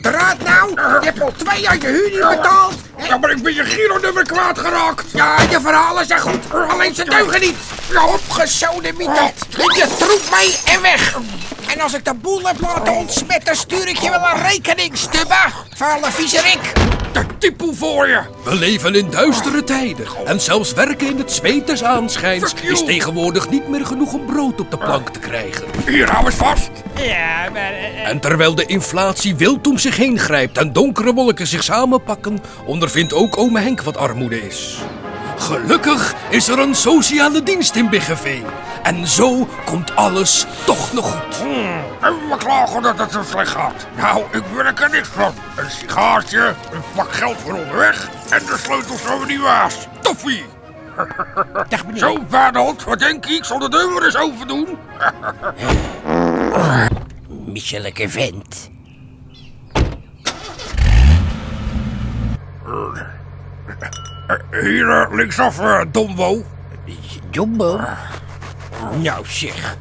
Draad nou, je hebt al twee jaar je huur niet betaald. Ja, maar ik ben je Giro-nummer kwijtgeraakt. Ja, je verhalen zijn goed, alleen ze deugen niet. Opgezoden mieter. Neem je troep mee en weg. En als ik de boel heb laten ontsmetten, stuur ik je wel een rekening, stubba. Vuile viezerik. De typoe voor je. We leven in duistere tijden. En zelfs werken in het zweet des aanschijns is tegenwoordig niet meer genoeg om brood op de plank te krijgen. Hier, hou eens vast. Ja, maar... eh, En terwijl de inflatie wild om zich heen grijpt en donkere wolken zich samenpakken, ondervindt ook ome Henk wat armoede is. Gelukkig is er een sociale dienst in Biggeveen. En zo komt alles toch nog goed. En we klagen dat het zo slecht gaat. Nou, ik werk er niks van. Een sigaartje, een pak geld voor onderweg en de sleutels mijn nieuwe huis. Toffie. dag meneer. Zo, Ferdinand, wat denk je? Ik zal de deur eens open doen. Misselijke vent. Hier, eh, linksaf, eh, Dombo. Jumbo? Nou zeg.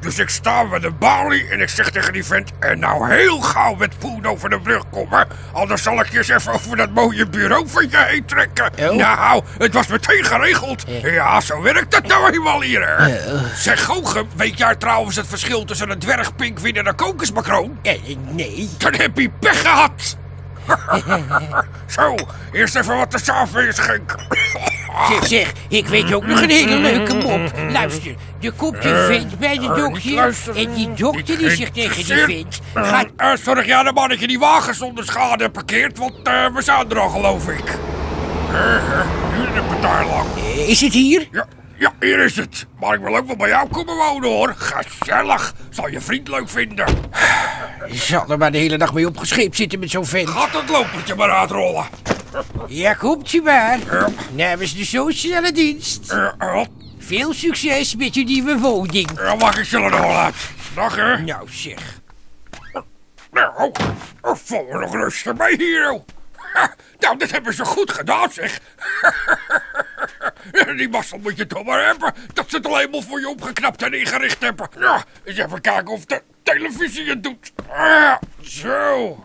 Dus ik sta bij de balie en ik zeg tegen die vent... En nou heel gauw met poen over de brug komen... Anders zal ik je eens even over dat mooie bureau van je heen trekken. Oh. Nou, het was meteen geregeld. Ja, zo werkt het nou eenmaal hier. hè. Zeg, Goochem, weet jij trouwens het verschil tussen een dwergpinkwin en een kokosmacroon? Eh, nee. Dan heb je pech gehad. Zo, eerst even wat te saven schenk. Zeg, zeg, ik weet ook nog een hele leuke mop. Luister, er komt een vent bij de niet dokter. En die dokter die zegt tegen die vent... Gaat, Eh, zorg jij dan dat je die wagen zonder schade parkeert, want eh, we zijn er al, geloof ik. Eh, eh, Duurde partij lang. is het hier? Ja, ja, hier is het. Maar ik wil ook wel bij jou komen wonen, hoor. Gezellig. Zal je vriend leuk vinden. Je zal er maar de hele dag mee opgescheept zitten met zo'n vent. Gaat het lopertje maar uitrollen. Ja, komt u maar. Ja. Namens de sociale dienst. Wat? Veel succes met uw nieuwe woning. Ja, mag ik zullen er wel uit. Dag, hè. Nou zeg. Nou, er vallen nog rustig bij hier, joh. Ha, Nou, dat hebben ze goed gedaan, zeg. Die mazzel moet je toch maar hebben. Dat ze het al helemaal voor je opgeknapt en ingericht hebben. Ja, eens even kijken of de televisie het doet. Zo.